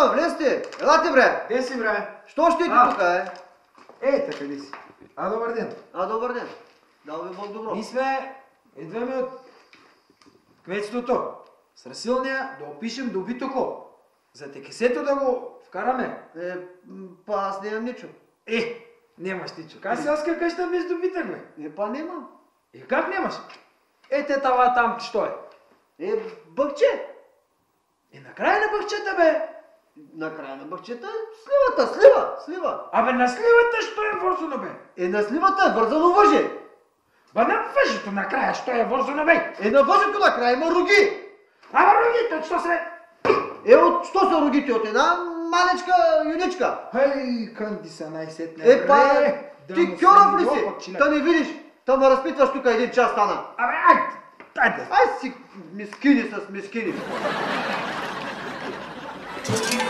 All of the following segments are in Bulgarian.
Съм, влезте. Елате, бре. Де си, бре? Що ще ти тук, е? Ей, така ли си? А, добър ден. А, добър ден. Дал ви Бог добро. Ние сме, идваме от кметството. С Расилния да опишем добитоко. За текесето да го вкараме. Е, па аз нямам ничо. Е, нямаш ти чук. Аз селска къща без добитък, бе. Е, па нямам. Е, как нямаш? Е, те това там, що е? Е, бъкче. Е, накрая на бъхчета, бе. Накрая на бъкчета сливата, слива, слива. Абе, на сливата, що е вързано, бе? Е, на сливата е вързано въже. Ба на въжето накрая, що е вързано, бе? Е, на въжето накрая има роги. Ама рогите, що се... Е, от що са рогите? От една малечка юничка. Хей, кънди са най-сетне. Е, па. Да ти кьоров ли си? Та не видиш. Та ме разпитваш тук един час стана. Абе, айде, айде. Ай си мискини с мискини. Здрасти,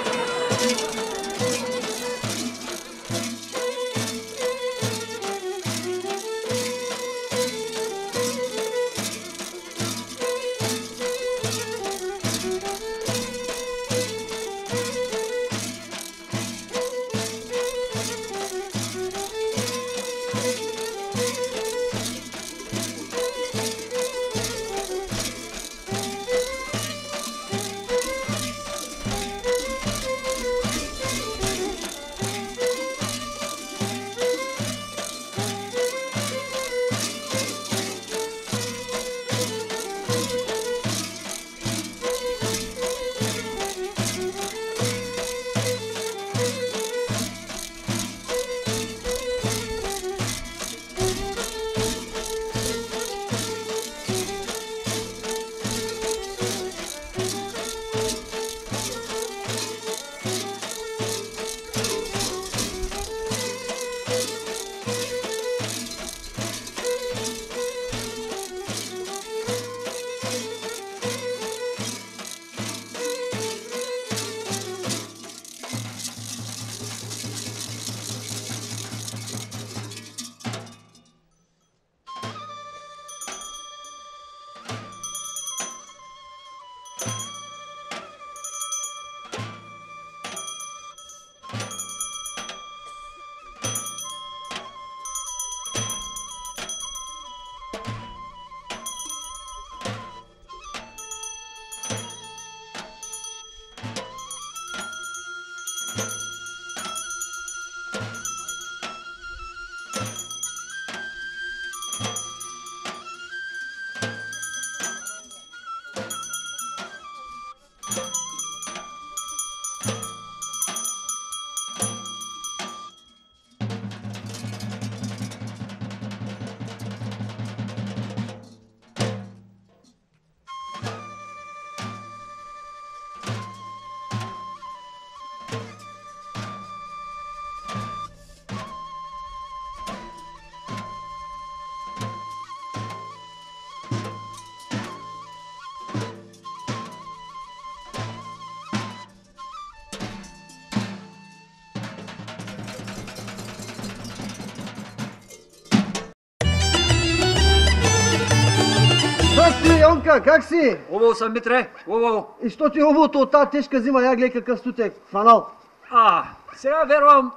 Йонка, как си? Хубаво съм, Митре, хубаво. И що ти е хубавото от тази тежка зима, я гледай какъв студ е фанал. А, сега вервам,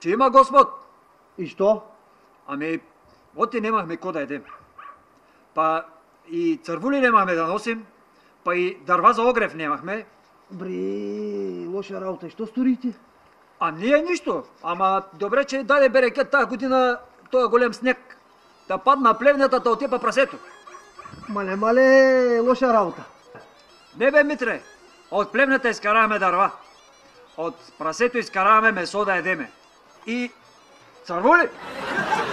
че има Господ. И що? Ами, оти немахме ко да едем. Па и цървули немахме да носим, па и дърва за огрев немахме. Бри, лоша работа. И що сторите? А ние нищо. Ама добре, че даде берекет тази година този голем снег. Да падна плевнята, да отепа прасето. Мале, мале, лоша работа. Не бе, Митре, от плевната изкараваме дърва. От прасето изкараваме месо да едеме. И цървули. вечер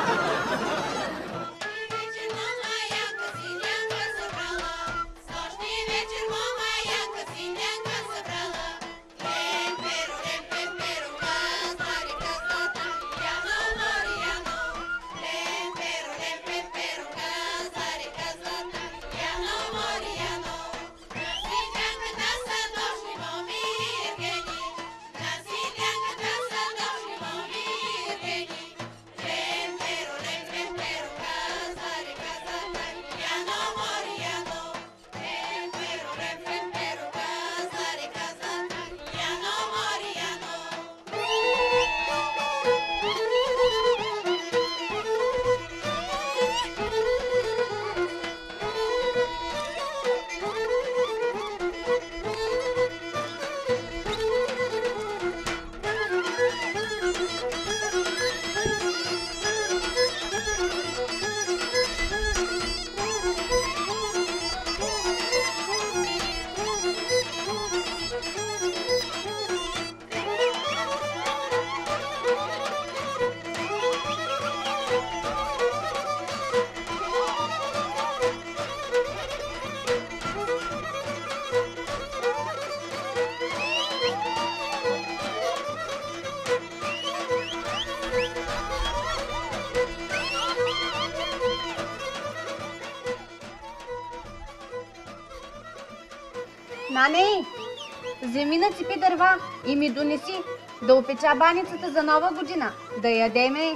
ципи дърва и ми донеси да опеча баницата за нова година. Да ядеме.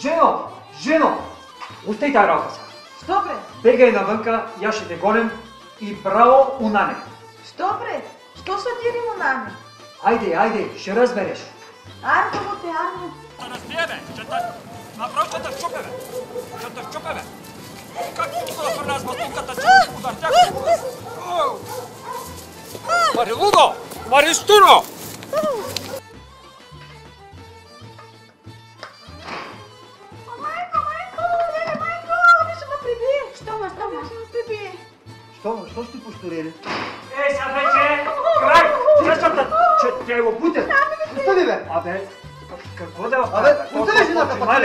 Жено! Жено! Остай тая работа сега. Що бре? Бегай навънка, я ще те гоним и браво унане. Що бре? Що са ти лимонами? Айде, айде, ще разбереш. Арко му те, арко. Разбие, бе! Ще те... Направо ще те щупе, бе! Ще те щупе, бе! Как ти го направи с бастунката, че удар тя? Мари лудо!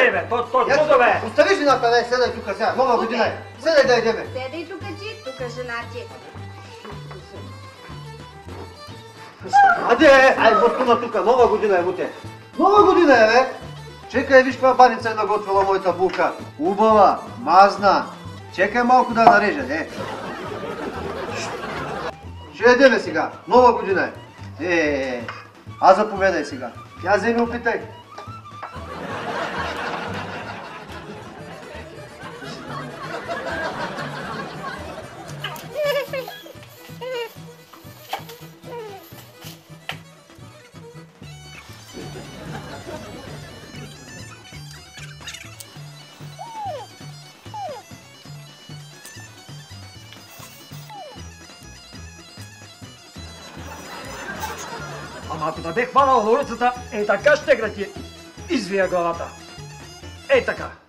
Мале, бе, то, то, Я- чудо, бе! Остави жената, дай, седай тук сега. Нова година е. Седай да идеме. Седай тук ти, тук жена ти. Аде, ай, бастуна тук, нова година е, буте. Нова година е, бе. Чекай, виж каква баница е наготвила моята булка. Убава, мазна. Чекай малко да нарежа, е. Ще ядеме сега. Нова година е. Е, е, е. А заповедай сега. Я вземи опитай. Бе хванал на улицата, е така ще да ти извия главата. Ей така.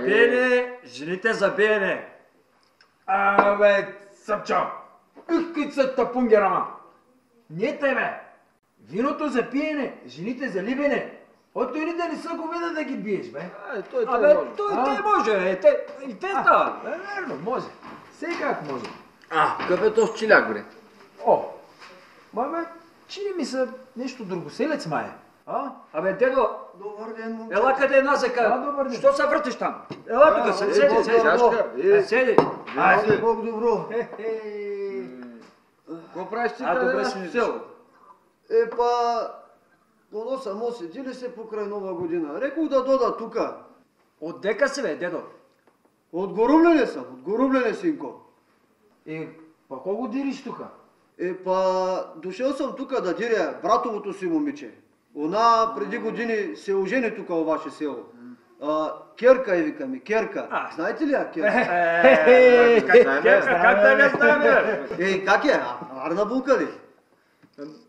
С пиене, жените за биене. Абе, Съпчо, какви са тапунгера, ма? Не тебе. Виното за пиене, жените за либене. От той да не са го вида да ги биеш, бе. Ай, той, той Абе, може. той А? може, е, те, и те става. Е, верно, може. Все как може. А, какъв е този чиляк, бре? О, ма бе, чини ми са нещо другоселец, май. А? Абе, дедо, Добър ден, момче. ела къде назека. А, добър ден. Що се въртиш там? Ела тук, се- седи, седи. Чашка, е, Седи. Айде, Бог добро. какво правиш ти А, къде на село? Е, па... Оно само седи ли се покрай нова година? Рекох да дода тука. От дека си, бе, дедо? От Горублене съм, от Горублене, синко. Е, па кого го дириш тука? Е, па, дошъл съм тука да диря братовото си момиче. Она преди години се ожени тука във ваше село. А, Керка е викаме, Керка. А. Знаете ли я, Керка? Е, Как знаем, бе? как да не знаем? Ей, как е? Арна булка ли?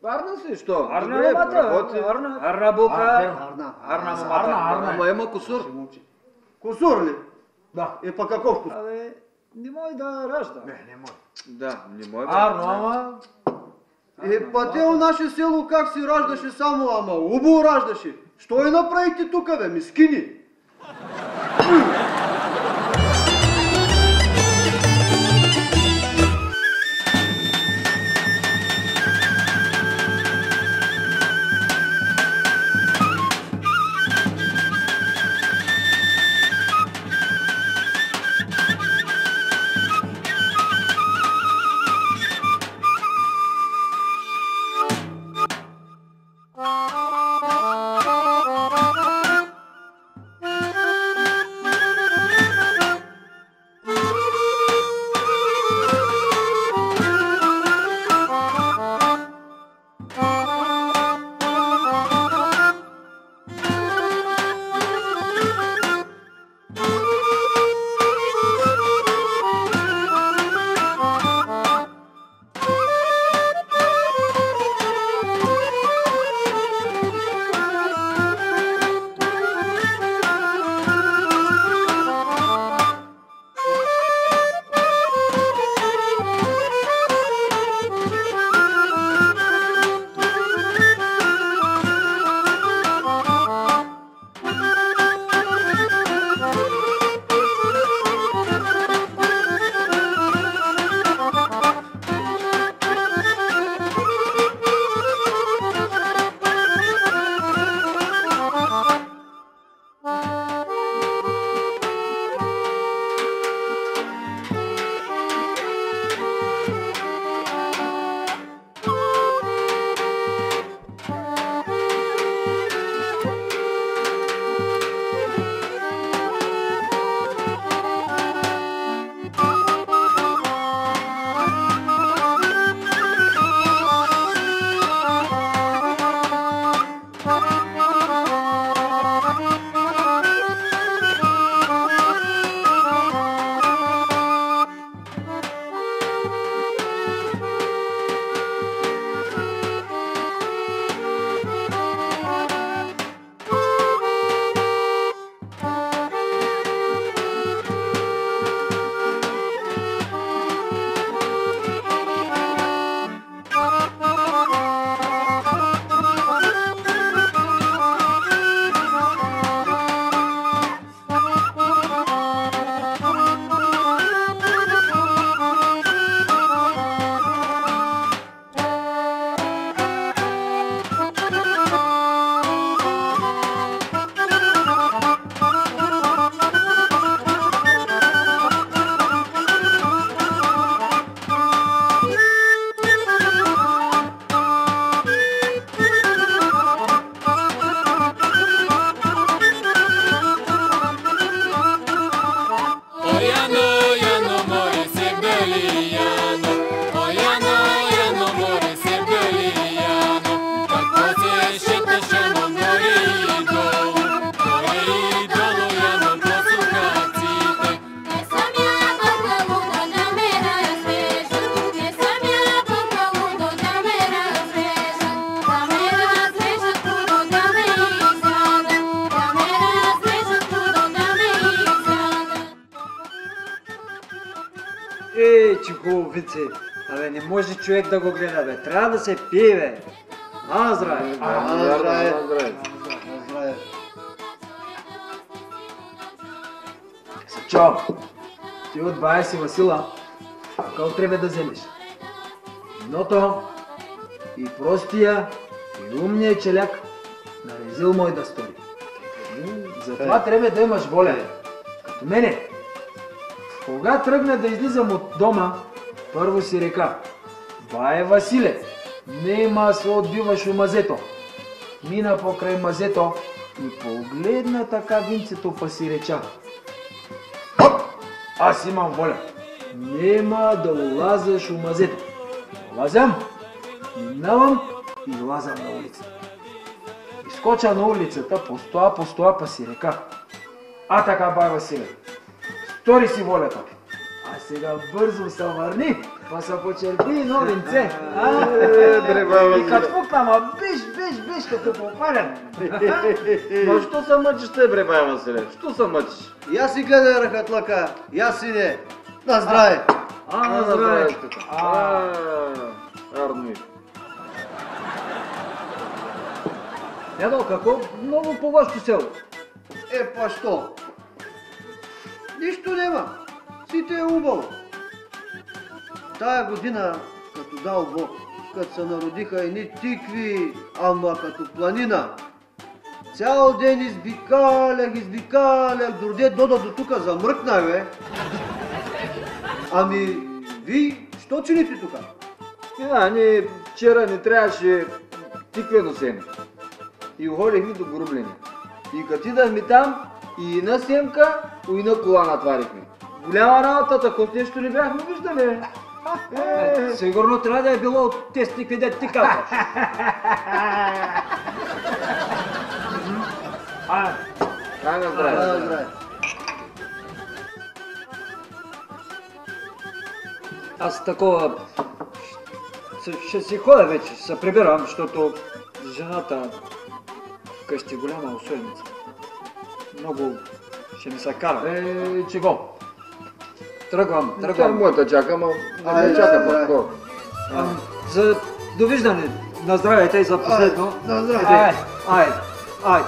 Арна си, що? Арна Добре, работи. Арна. Арна бука. Арна. Арна Арна. Арна. Ама има косур. Косур ли? Да. Е, па каков косур? Абе, не мой да ражда. Не, не може. Да, не може. бе. Арно, ама... Е, па те у наше село как си раждаше само, ама убо раждаше. Що и направихте тука, бе, мискини? Вице. Абе, не може човек да го гледа, бе. Трябва да се пие, бе. Здраве. На здраве. На здраве. Сачо, ти от бая си Васила, какво трябва да вземеш? Виното и простия и умния челяк на резил мой да стори. Затова трябва да имаш воля. Като мене. Кога тръгна да излизам от дома, първо си река. Бае Василе, нема се отбиваш у мазето. Мина покрай мазето и погледна така винцето па си реча. Хоп! Аз имам воля. Нема да улазаш у мазето. Лазям, минавам и лазам на улицата. Изкоча на улицата, постоя, постоя, па си река. А така, бай Василе, стори си волята. Сега бързо се върни, па се почерпи Е, бре, бай И като фукна, ма биш, биш, биш, като попалям. Ма що се мъчиш те, бре, бай Василе? Що се мъчиш? Я си гледай ръкатлака, я сине. На здраве. А, на здраве. А. Дядо, какво? Много по вашето село. Е, па що? Нищо Сите е убаво. Тая година, като дал Бог, като се народиха едни тикви, ама като планина. Цял ден избикалях, избикалях, дорде дода до тука замръкна, бе. Ами, ви, що чините тука? А, ние вчера не трябваше тиквено семе. И ходихме до грубления. И като идахме там, и на семка, и на кола натварихме. Голяма работа, тако нещо не бяхме виждали. Е, Сигурно трябва да е било от тези тикви, дет ти казваш. А, здраве. здраве. Аз такова... Ще, си ходя вече, ще се прибирам, защото жената вкъщи голяма усойница. Много ще ми се кара. е, чего? Тръгвам, тръгвам. моята чака, ама да Ай, ме чака да, по-скоро. А, За довиждане. На здраве, и за последно. На здраве. Ай, ай, ай.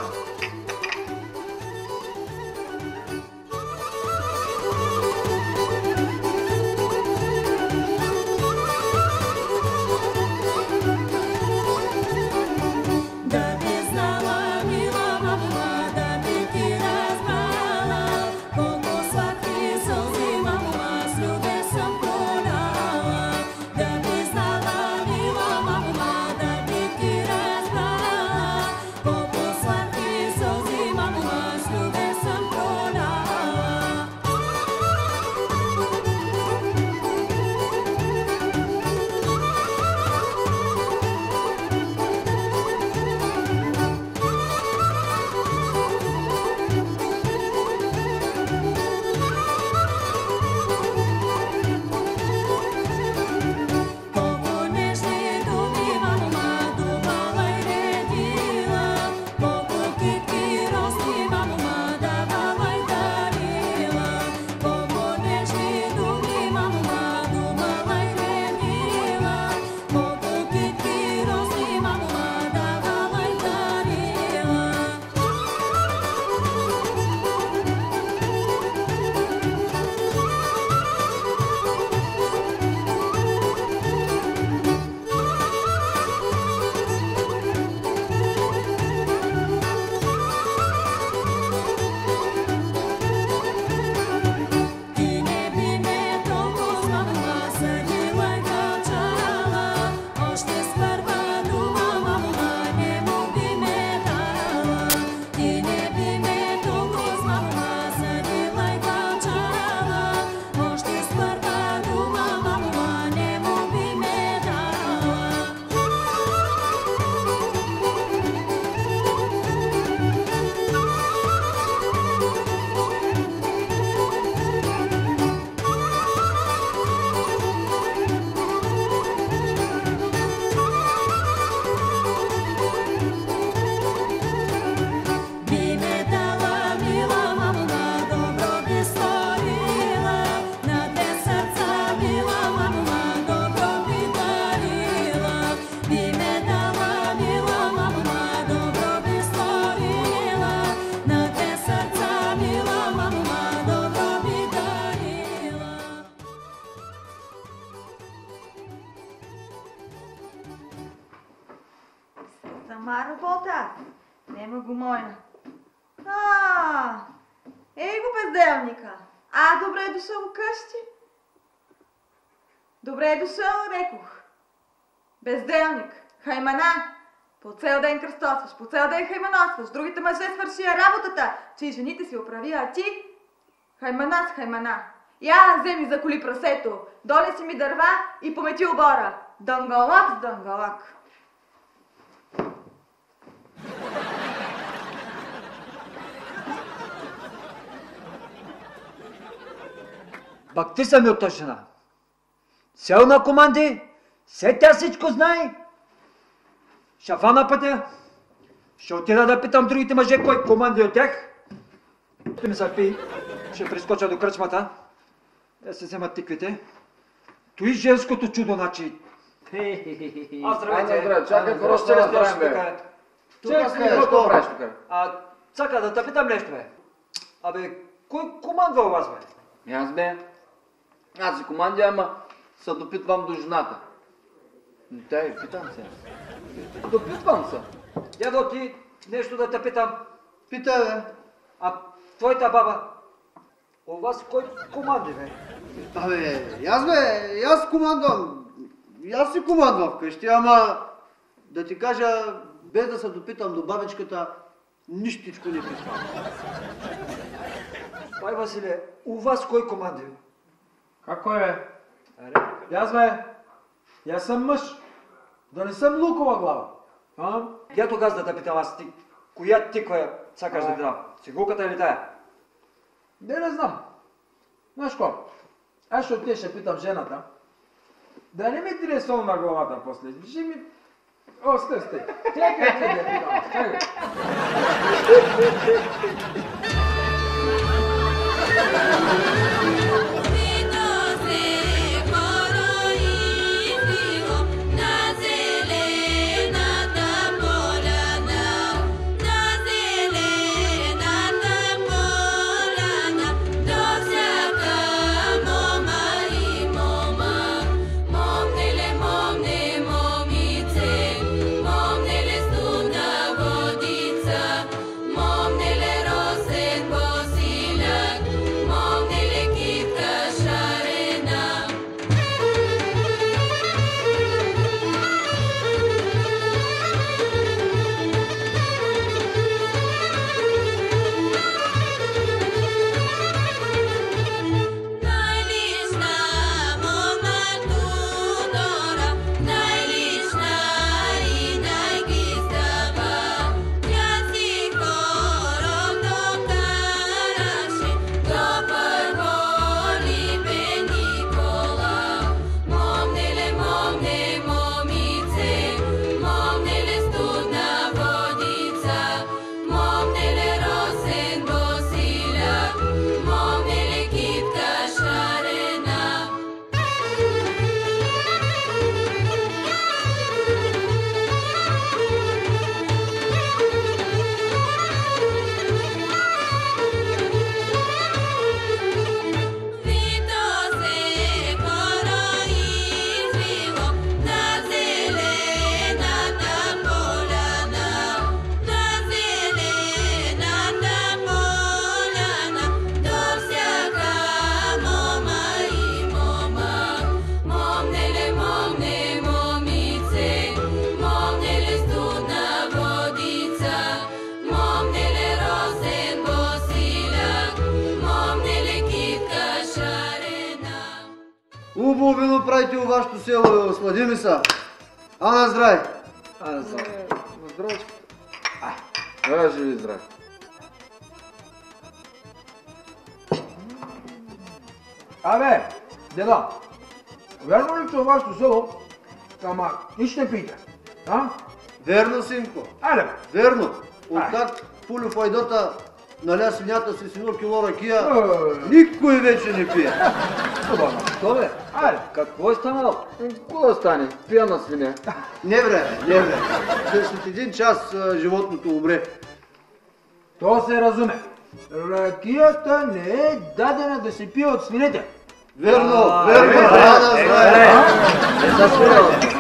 Добре е дошъл, рекох. Безделник, хаймана. По цел ден кръстосваш, по цел ден хайманосваш. Другите мъже свършия работата, че и жените си оправи, а ти? Хаймана с хаймана. Я, вземи за коли прасето, донеси ми дърва и помети обора. Дънгалак с дънгалак. Бак ти съм от тази жена. Сел на команди, се тя всичко знае. Шафа на пътя. Ще отида да питам другите мъже, кой команди от тях. Ще ми запи. Ще прескоча до кръчмата. Да се вземат тиквите. Той женското чудо, значи. А, здравейте. Ана, здравей, чакай, А, какво ще разпраш направим, бе? Чакай, какво правиш тук? А, чака да те питам нещо, бе. Абе, кой командва у вас, бе? Аз бе. Аз си командия, ама се допитвам до жената. Дай, питам се. Допитвам се. Дядо, ти нещо да те питам. Питай, бе. А твоята баба, у вас кой команди, бе? Абе, и аз бе, и аз командвам. И аз си командвам вкъщи, ама да ти кажа, без да се допитам до бабичката, нищичко не питам. Бай Василе, у вас кой команди? Како е? И аз съм мъж. Да не съм лукова глава. А? я тогава да те питам аз ти, коя тиква сакаш да ти дам? Цигулката или тая? Не, не знам. Знаеш ко? Аз ще отида ще питам жената. Да не ми тире сол на главата после. Ще ми... О, стой, стой. Чакай, да аз, Чакай. Убаво вино правите у вашето село, бе, ослади ми са. Ана, здрай. А, за... Здравейте. Ела, живи здрави. Абе, деда, вярно ли, че във вашето село, ама нищо не пиете? А? Верно, синко. Айде, бе. Верно. Откак Пулю Файдота наля свинята си с едно кило ракия, Е. никой вече не пие. Хубаво. Що бе? Айде. Какво е станало? Какво да стане? Пияна свиня. Не бре, не бре. След един час животното умре. То се разуме. Ракията не е дадена да се пие от свинете. Верно, верно. е, Ана, здрай. Не са свирал.